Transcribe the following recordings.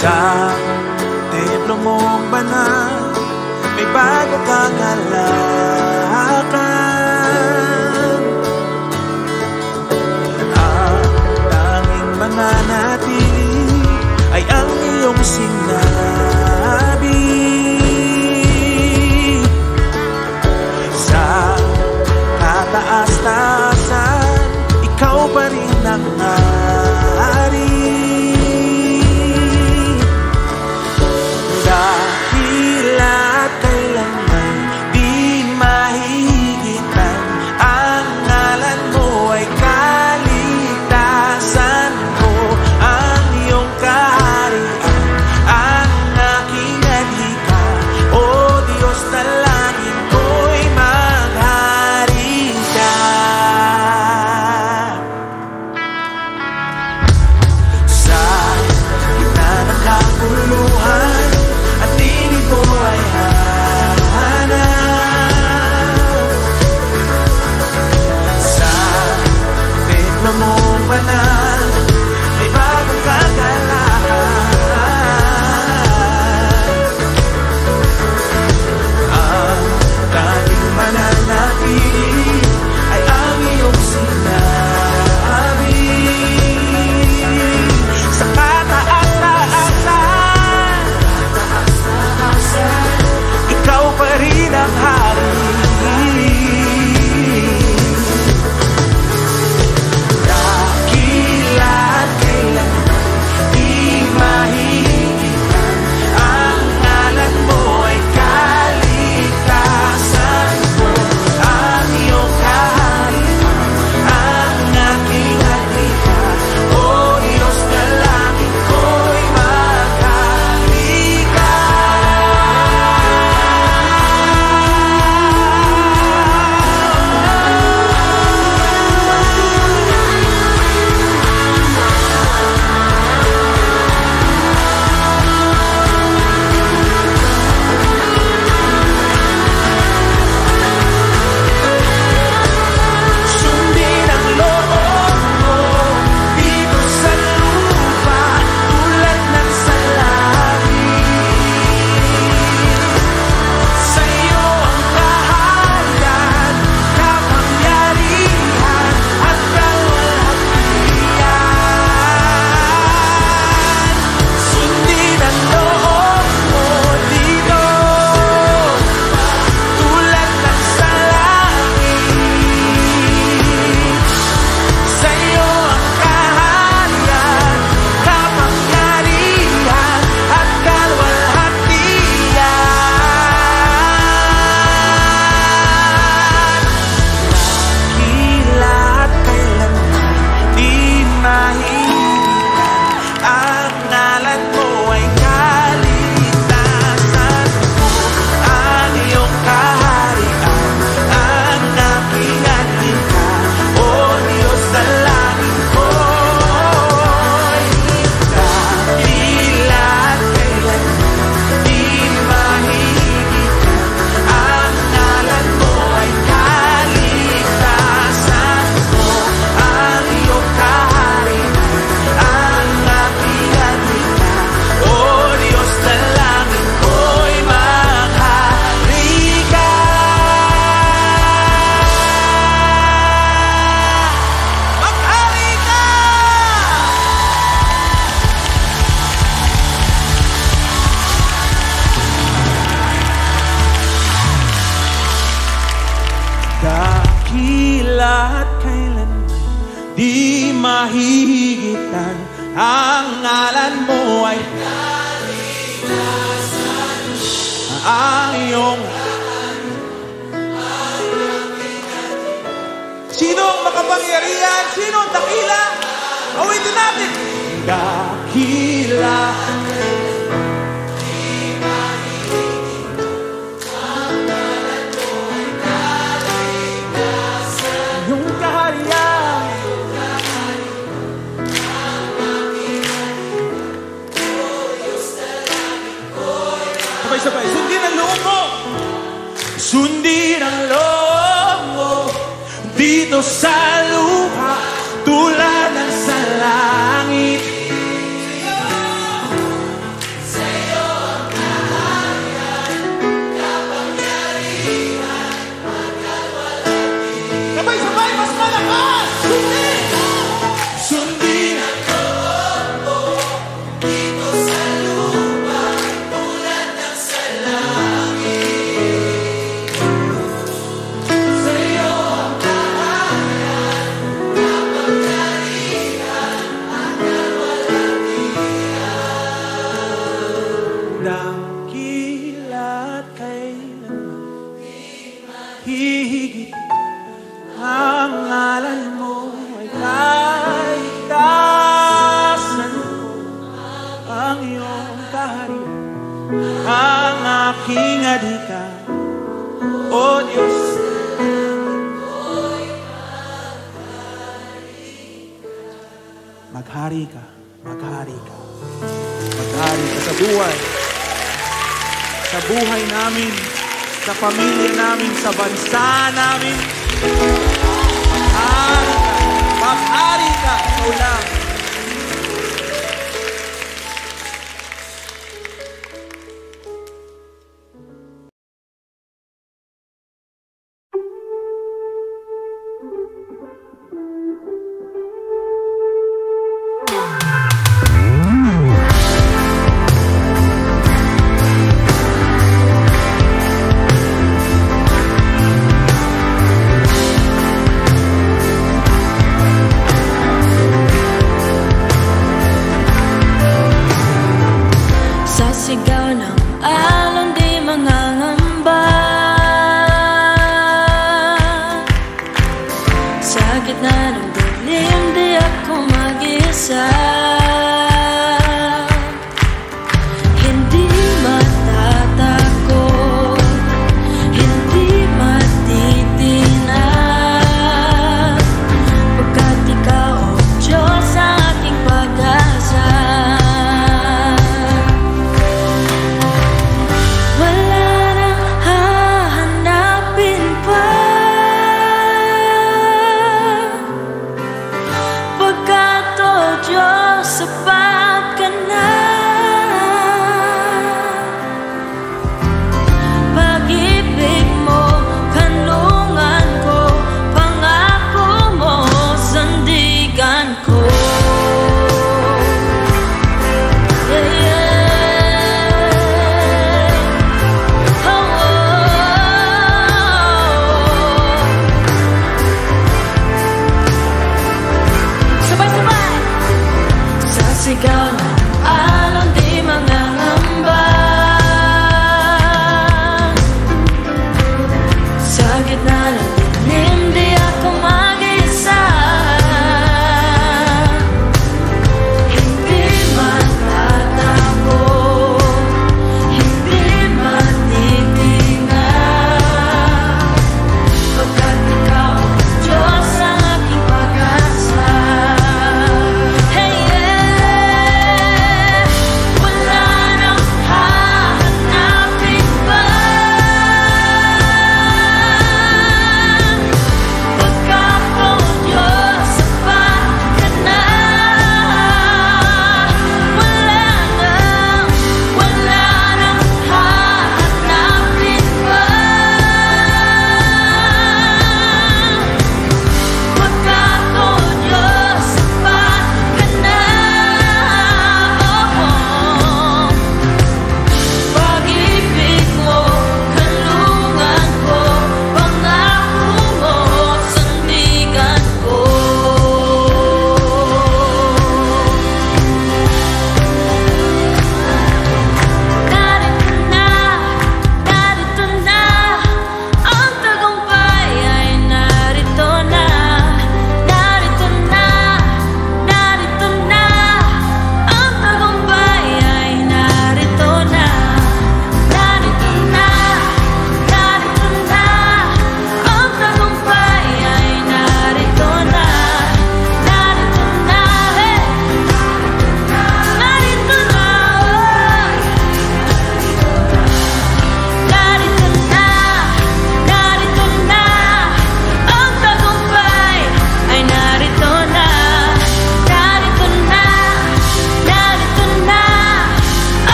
Sa templo mong banal. May bago kang halakan. Ang tanging mananatili Ay ang iyong sinabi. Sa kataas-taasan Ikaw pa rin ang hari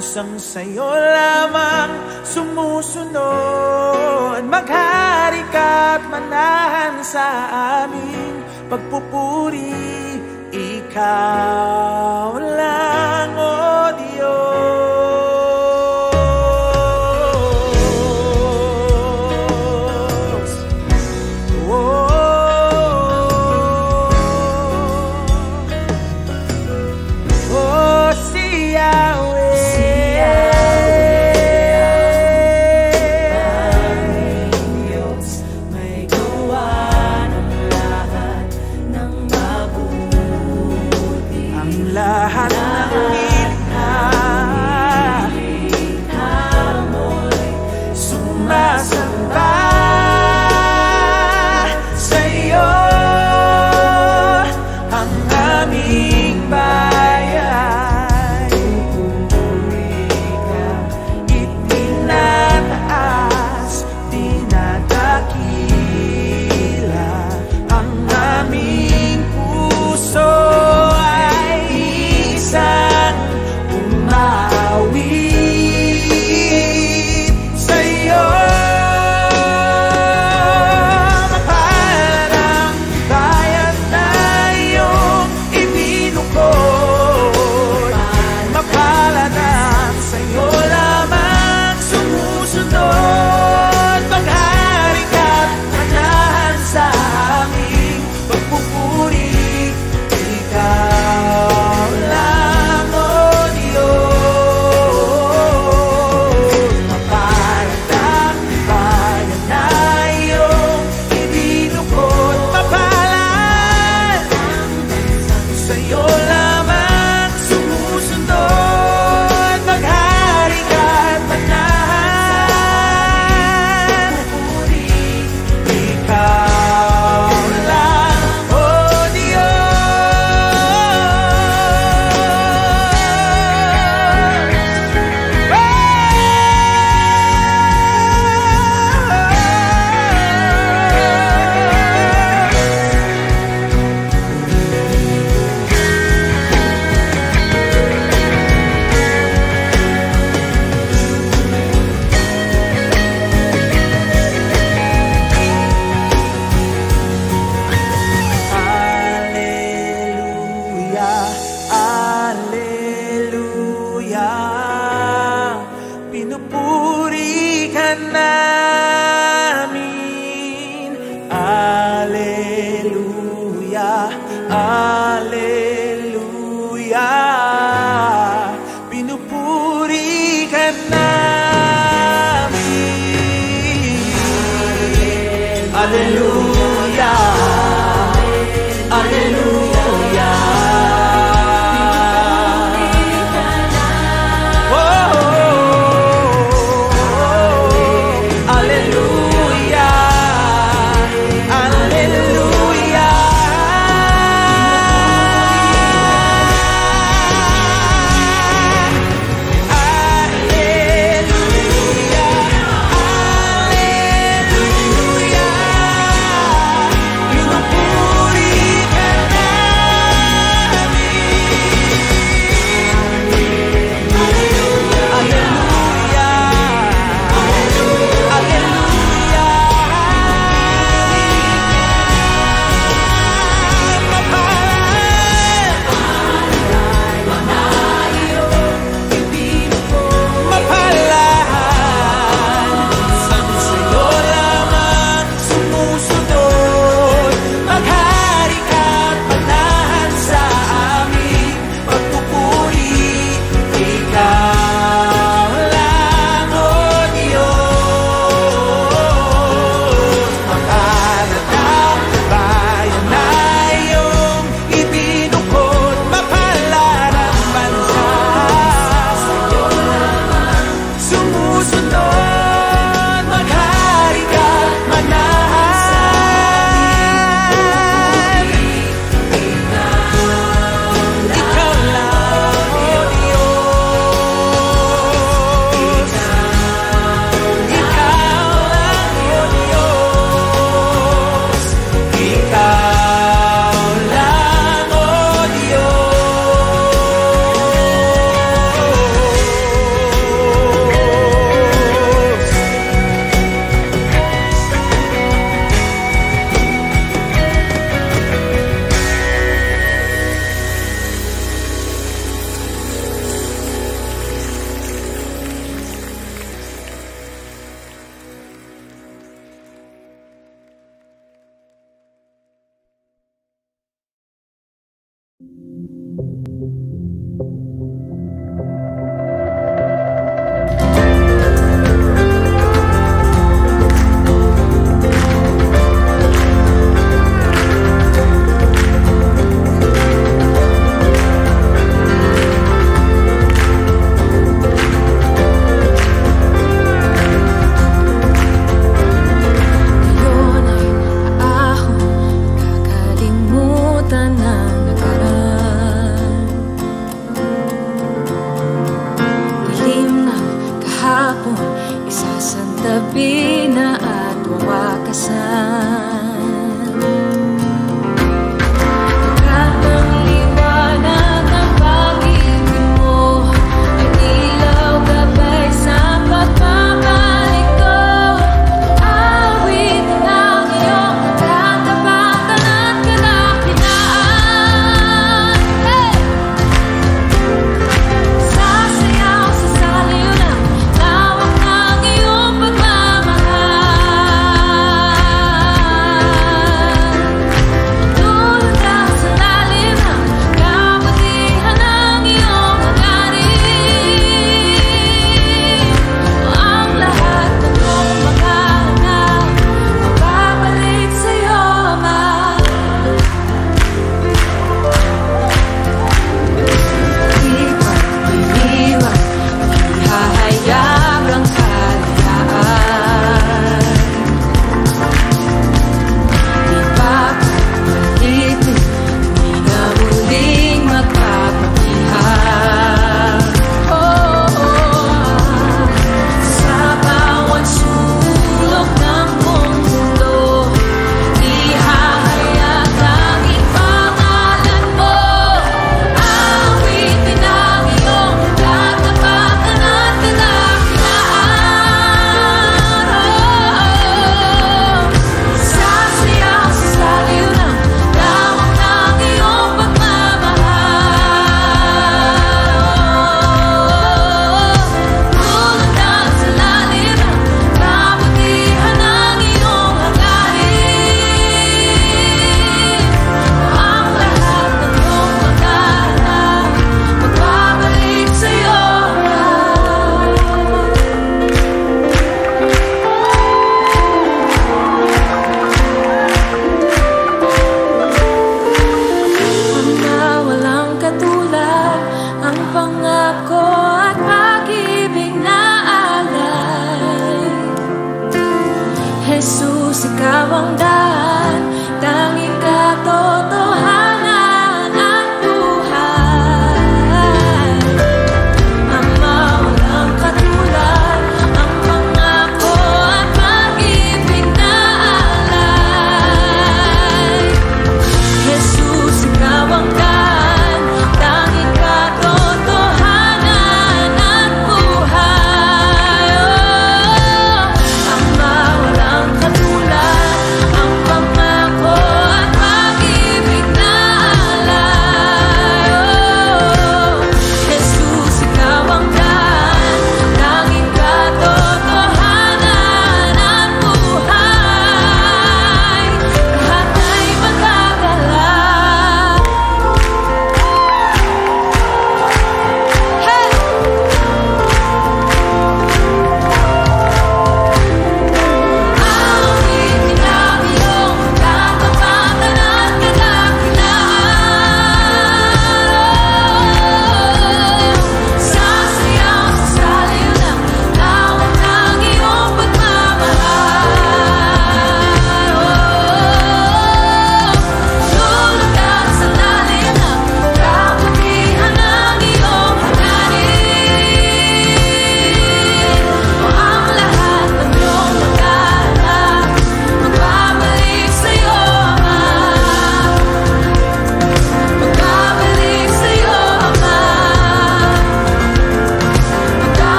pansang sa'yo lamang sumusunod. Maghari ka at manahan sa aming pagpupuri Ikaw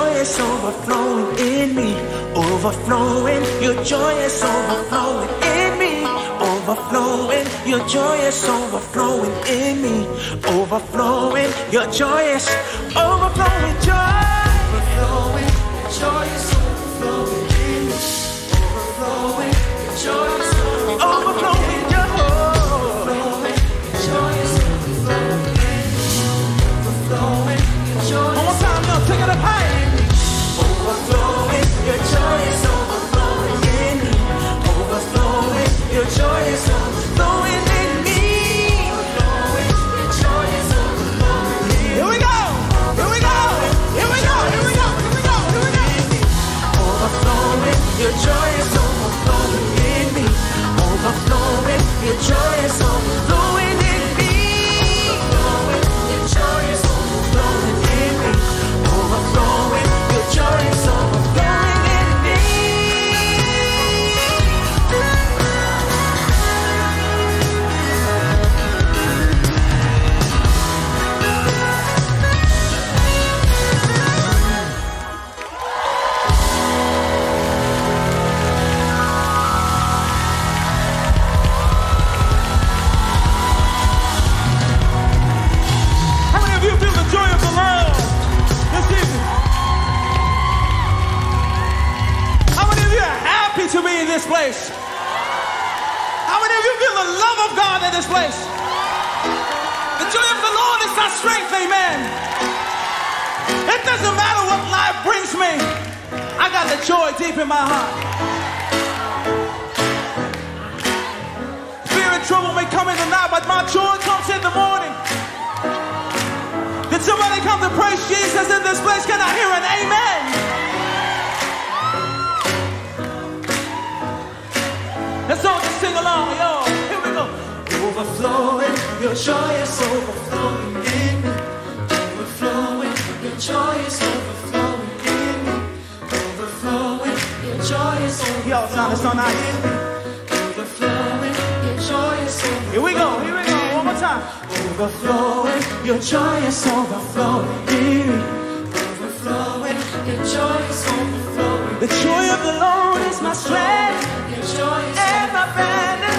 joy is overflowing in me. Overflowing, your joy is overflowing in me. overflowing. Your joy is overflowing in me. Overflowing. Your joy is overflowing. Joy. Overflowing. Joy is overflowing in me. Overflowing. Your joy this place? How many of you feel the love of God in this place? The joy of the Lord is our strength, amen. It doesn't matter what life brings me, I got the joy deep in my heart. Fear and trouble may come in the night, but my joy comes in the morning. Did somebody come to praise Jesus in this place? Can I hear an amen? Let's all just sing along, y'all. Here we go. Overflowing, your joy is overflowing in me. Overflowing, your joy is overflowing in me. Overflowing, your joy is overflowing. Y'all sound it's so nice. Overflowing, your joy is overflowing. Here we go, here we go, one more time. Overflowing, your joy is overflowing in me. Overflowing, your joy is overflowing. The joy of the Lord is my strength. And my banner.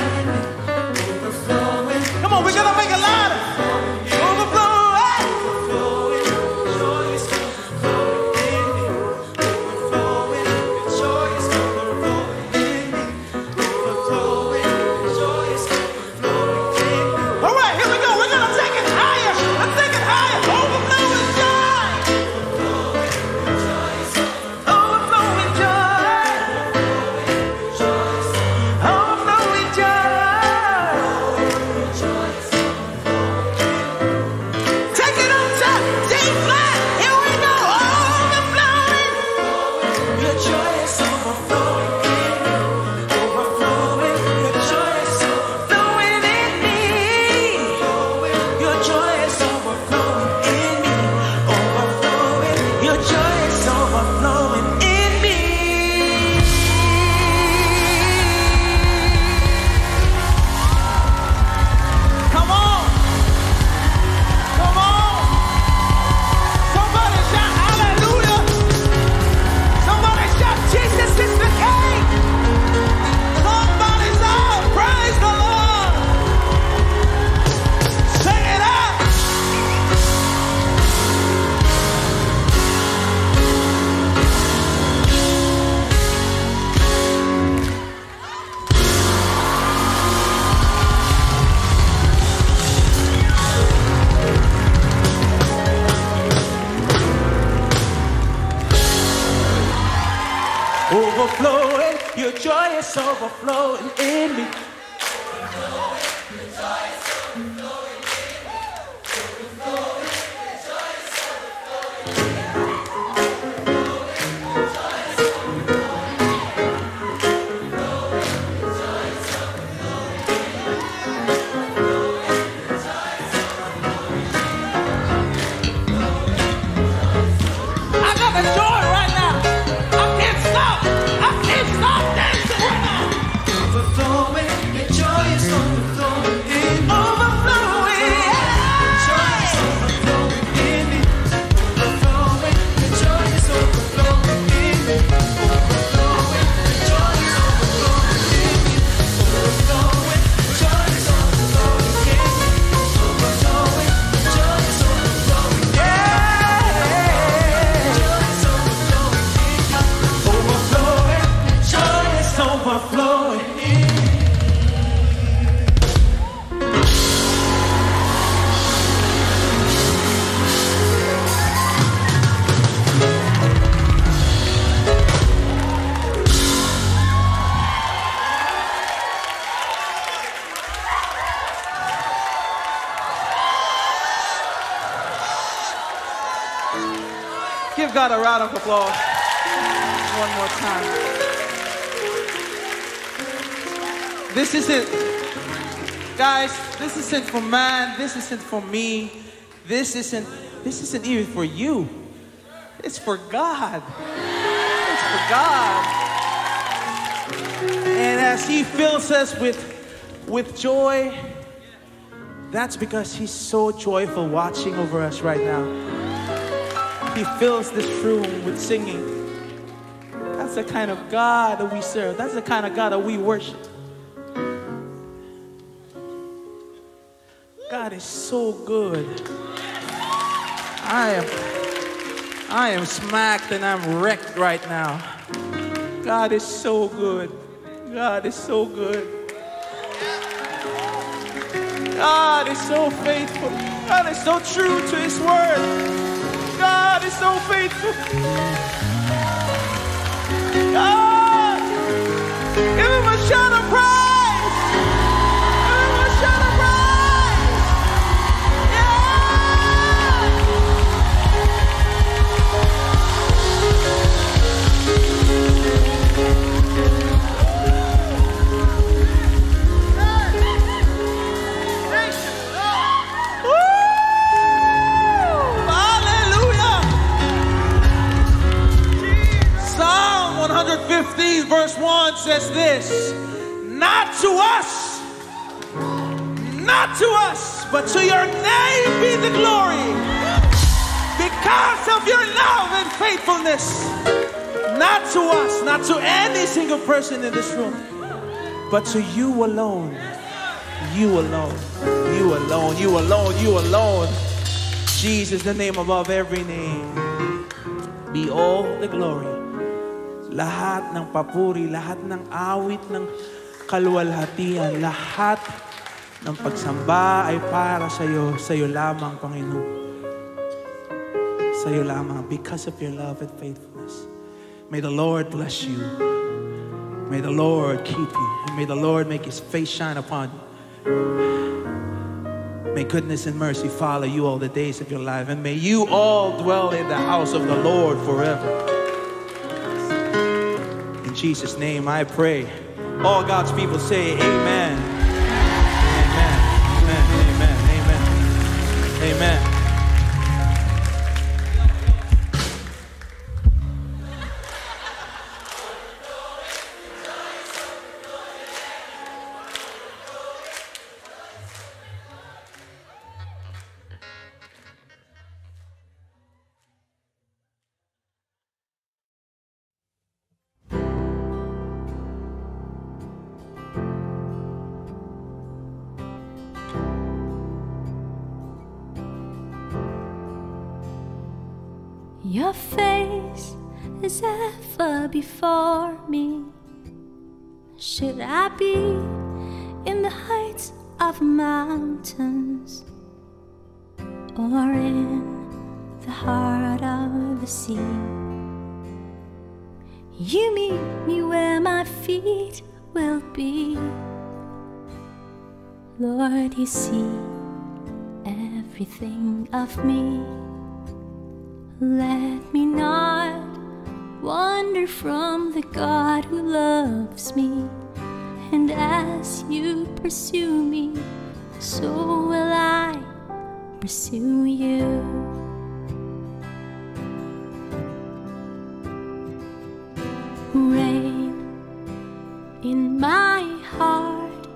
God a round of applause. One more time. This isn't, guys, this isn't for man. This isn't for me. This isn't, this isn't even for you. It's for God. It's for God. And as He fills us with, with joy, that's because He's so joyful watching over us right now. He fills this room with singing. That's the kind of God that we serve. That's the kind of God that we worship. God is so good. I am I am smacked and I'm wrecked right now. God is so good. God is so good. God is so faithful. God is so true to his word. God is so faithful. God, ah! give him a shout of praise. Verse 1 says this Not to us, not to us, but to your name be the glory because of your love and faithfulness. Not to us, not to any single person in this room, but to you alone. You alone. You alone. You alone. You alone. Jesus, the name above every name. Be all the glory. Lahat ng papuri, lahat ng awit ng kaluwalhatian, lahat ng pagsamba ay para sa iyo, sa iyo lamang, Panginoon. Sa iyo lamang, because of your love and faithfulness. May the Lord bless you. May the Lord keep you. And may the Lord make his face shine upon you. May goodness and mercy follow you all the days of your life. And may you all dwell in the house of the Lord forever. Jesus' name I pray. All God's people say amen. Amen. Amen. Amen. Amen. Amen. Mountains or in the heart of the sea? You meet me where my feet will be. Lord, you see everything of me. Let me not wander from the God who loves me. And as you pursue me, so will I pursue you. Reign in my heart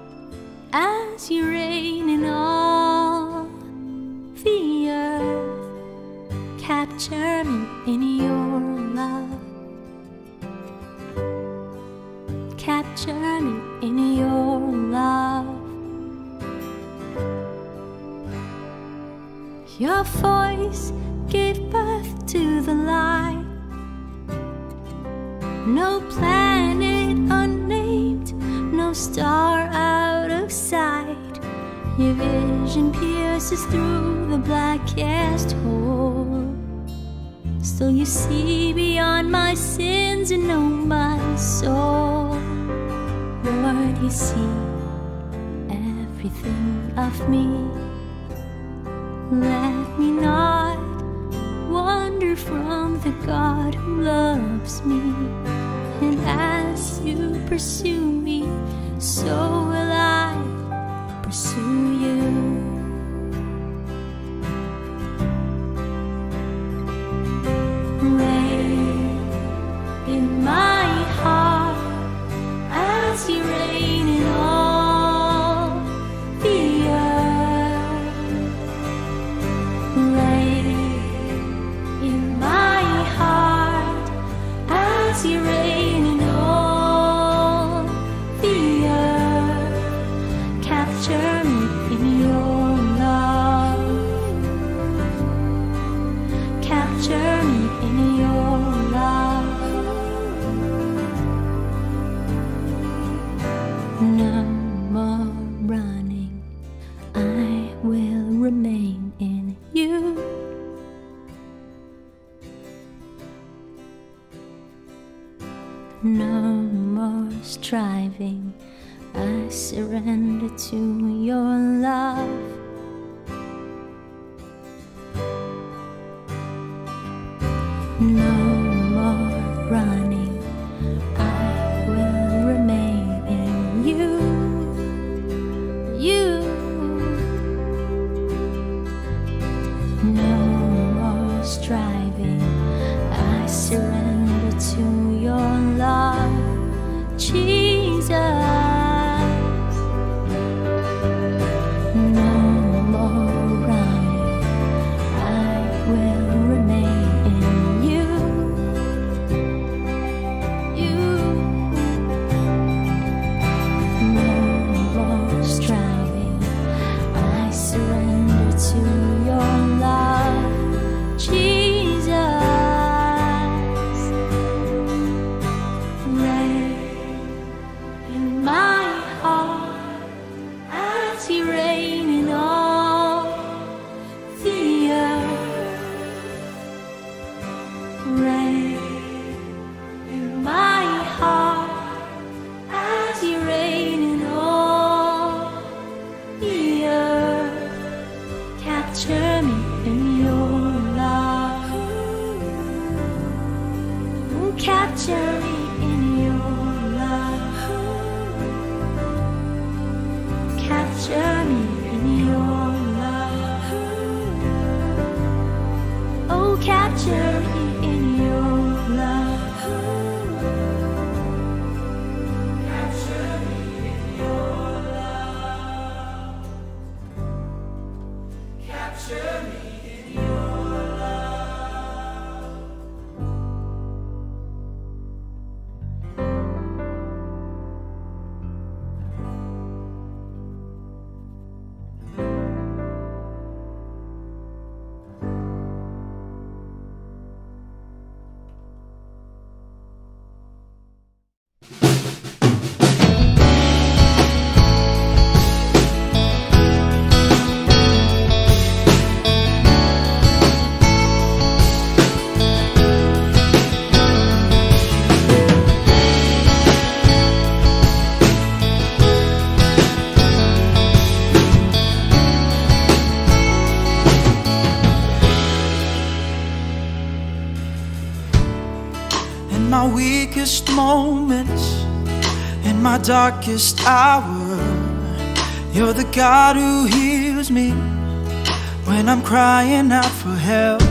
as you reign in all the earth. Capture voice gave birth to the light. No planet unnamed, no star out of sight. Your vision pierces through the blackest hole. Still, you see beyond my sins and know my soul. Lord, you see everything of me. Let from the God who loves me. And as you pursue me, so will darkest hour. You're the God who heals me when I'm crying out for help,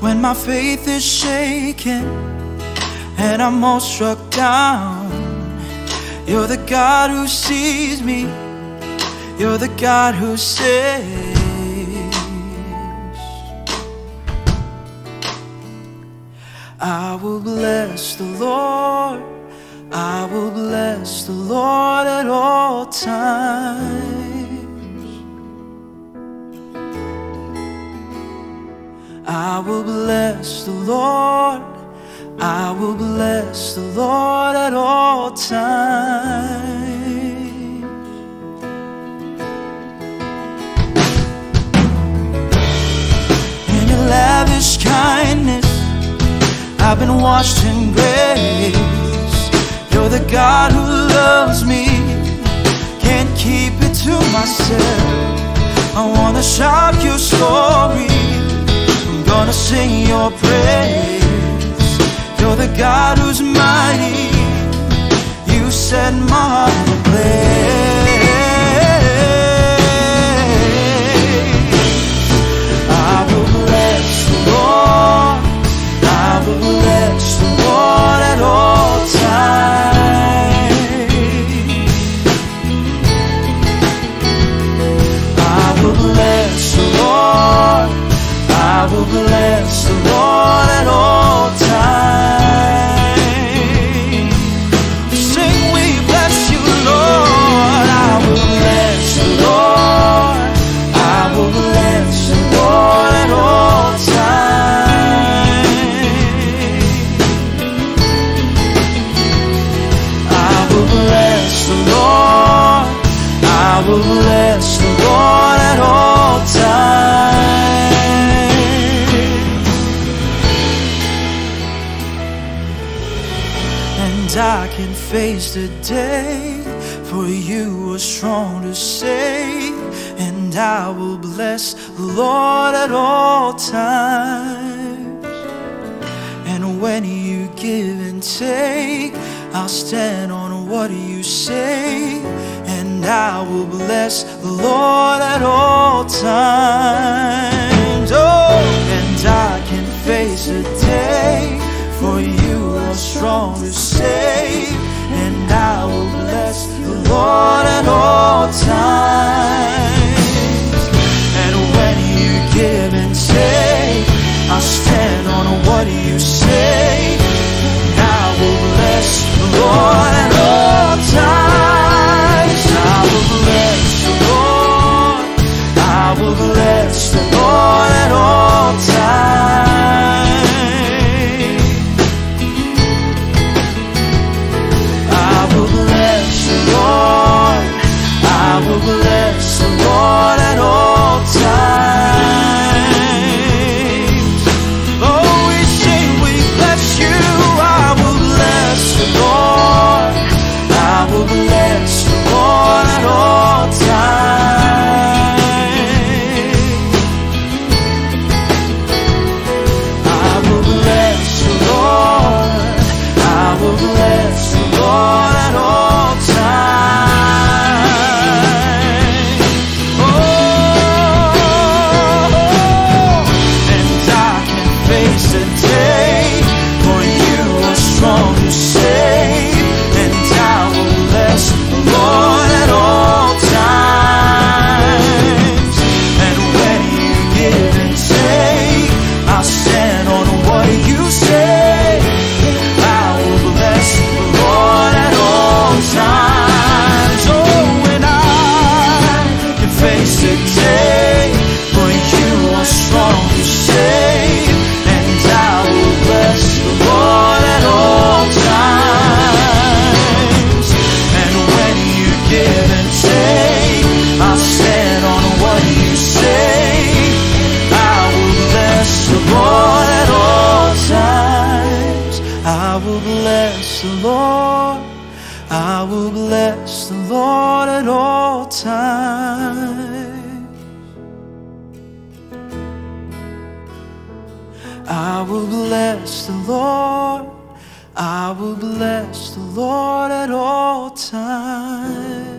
when my faith is shaken and I'm all struck down. You're the God who sees me, you're the God who saves. I will bless the Lord. Lord at all times. In your lavish kindness, I've been washed in grace. You're the God who loves me, can't keep it to myself. I wanna shout your story, I'm gonna sing your praise. You're the God who's mighty. You set my heart in place. I will bless the Lord. I will bless the Lord at all times. I will bless the Lord. I will bless. yesterday, for you are strong to say, and I will bless the Lord. bless the Lord at all times.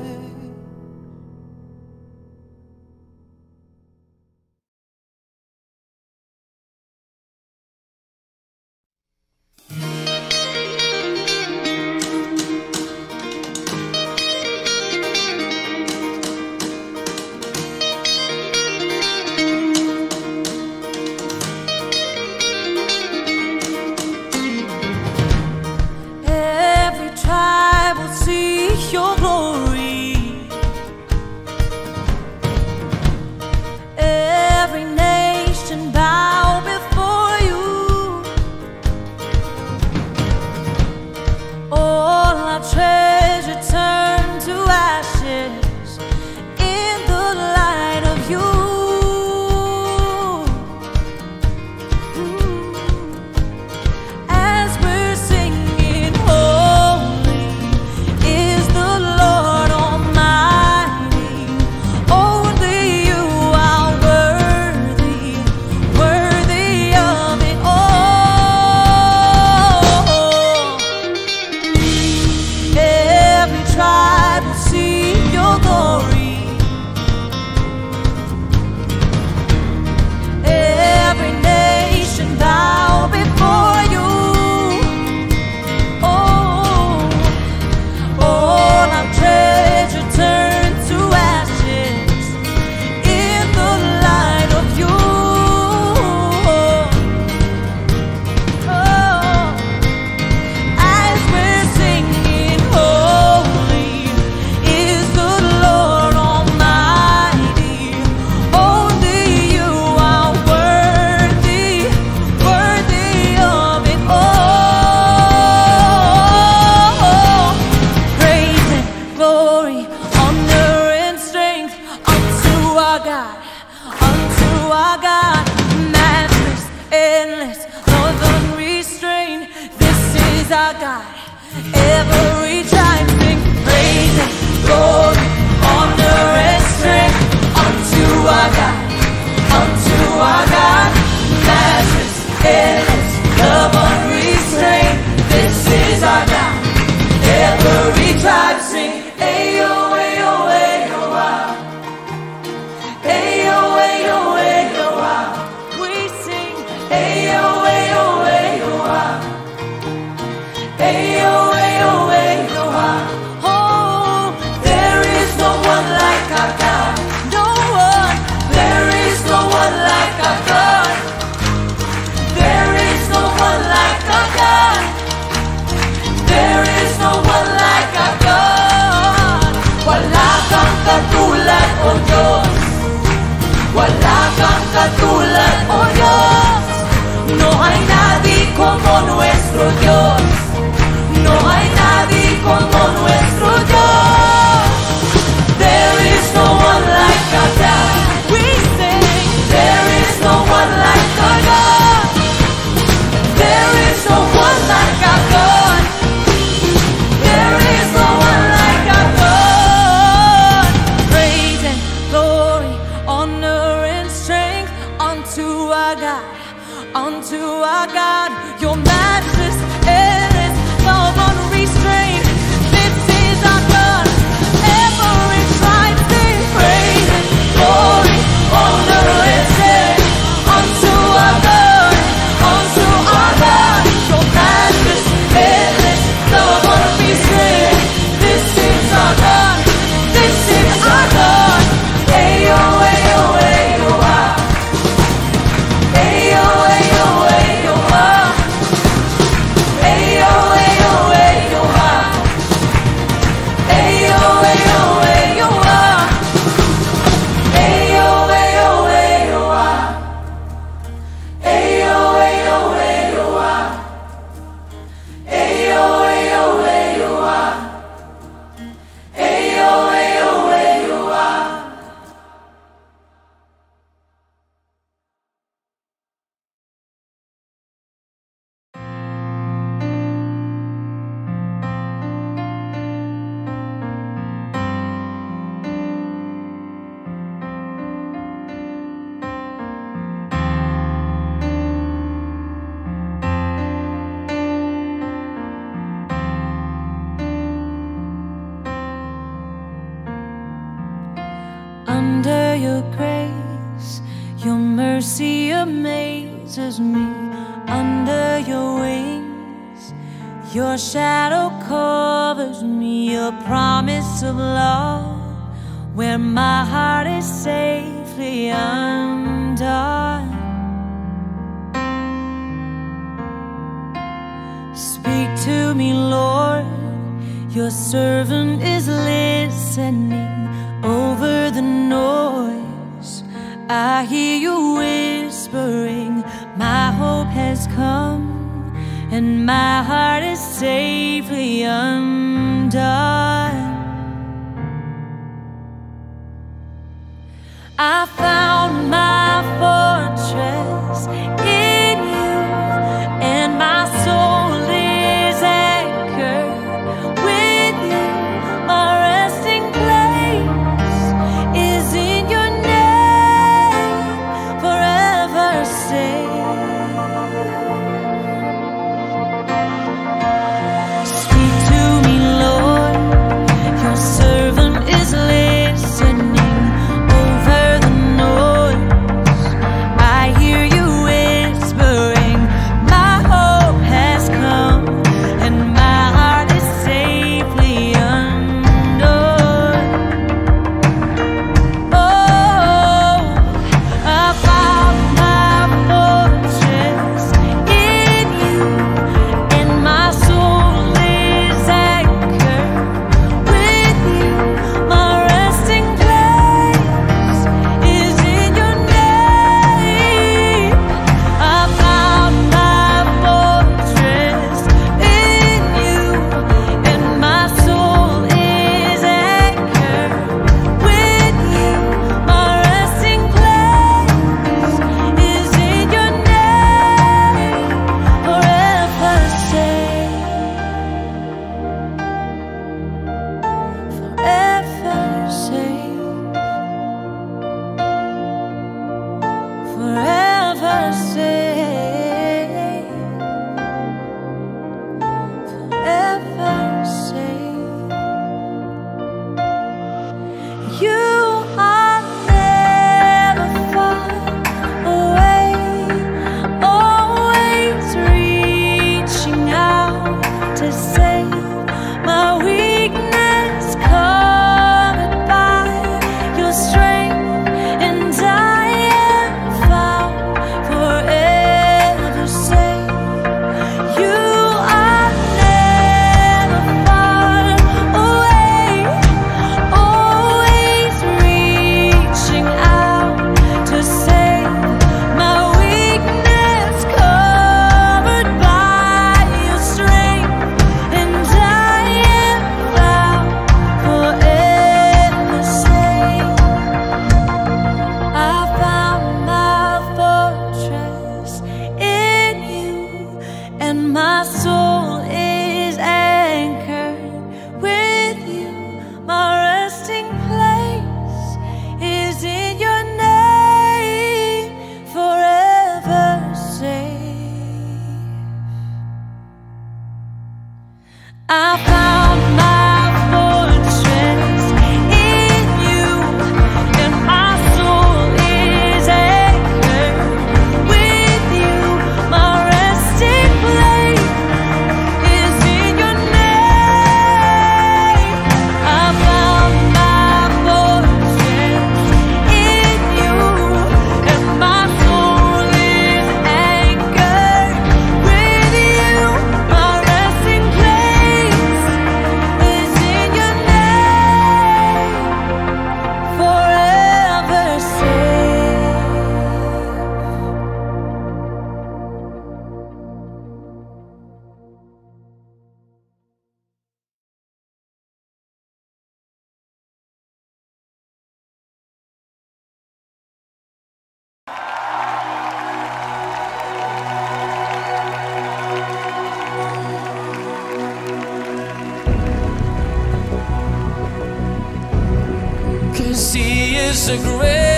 He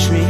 tree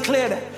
declare that.